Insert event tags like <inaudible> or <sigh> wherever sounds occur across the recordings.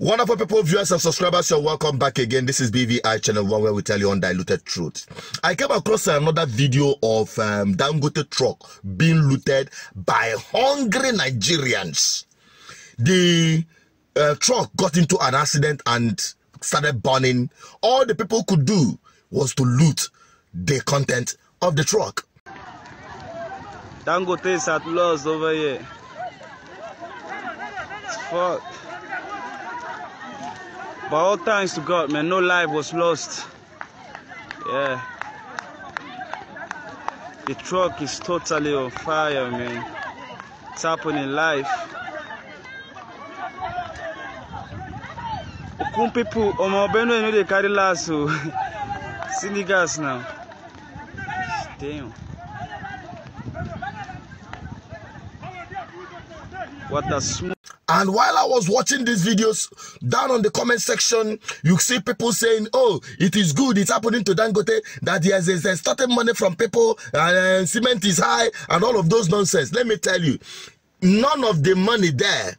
Wonderful people, viewers and subscribers, you're welcome back again. This is BVI Channel 1 where we tell you undiluted truth. I came across another video of um, Dangote truck being looted by hungry Nigerians. The uh, truck got into an accident and started burning. All the people could do was to loot the content of the truck. Dangote is at loss over here. Fucked. But all thanks to God, man, no life was lost. Yeah. The truck is totally on fire, man. It's happening live. Okun people, Omo Benue, know they carry last, so <laughs> see niggas now. Damn. What a smooth. And while I was watching these videos, down on the comment section, you see people saying, oh, it is good, it's happening to Dangote, that there's, there's starting money from people, and uh, cement is high, and all of those nonsense. Let me tell you, none of the money there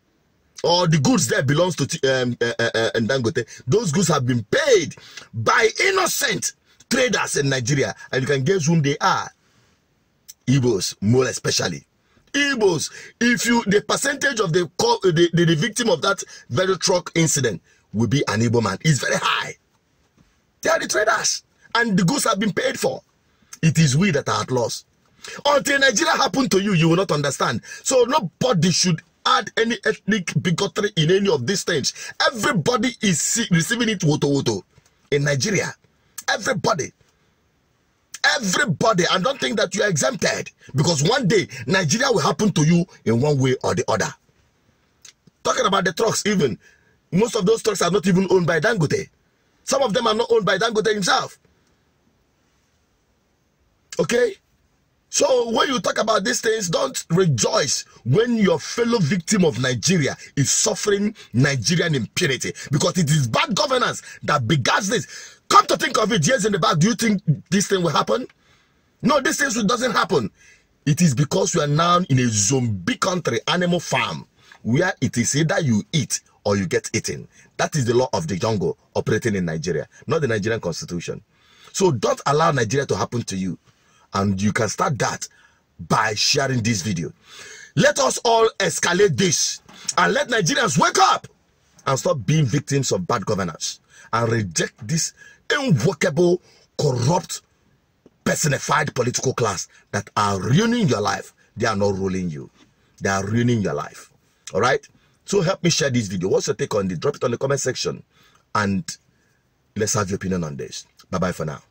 or the goods there belongs to um, uh, uh, uh, Dangote. Those goods have been paid by innocent traders in Nigeria, and you can guess whom they are. Igbos, more especially. Igbos, if you the percentage of the, the, the, the victim of that very truck incident will be an Igbo man is very high. They are the traders, and the goods have been paid for. It is we that are at loss. Until Nigeria happen to you, you will not understand. So nobody should add any ethnic bigotry in any of these things. Everybody is receiving it woto woto in Nigeria. Everybody everybody and don't think that you are exempted because one day nigeria will happen to you in one way or the other. Talking about the trucks even most of those trucks are not even owned by dangote. Some of them are not owned by dangote himself. Okay? So when you talk about these things don't rejoice when your fellow victim of nigeria is suffering nigerian impunity because it is bad governance that begats this Come to think of it, years in the back, do you think this thing will happen? No, this thing doesn't happen. It is because we are now in a zombie country, animal farm, where it is either you eat or you get eaten. That is the law of the jungle operating in Nigeria, not the Nigerian constitution. So don't allow Nigeria to happen to you. And you can start that by sharing this video. Let us all escalate this and let Nigerians wake up and stop being victims of bad governance and reject this invocable, corrupt, personified political class that are ruining your life. They are not ruling you. They are ruining your life. All right? So help me share this video. What's your take on it? Drop it on the comment section. And let's have your opinion on this. Bye-bye for now.